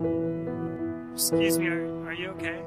Excuse me, are, are you okay?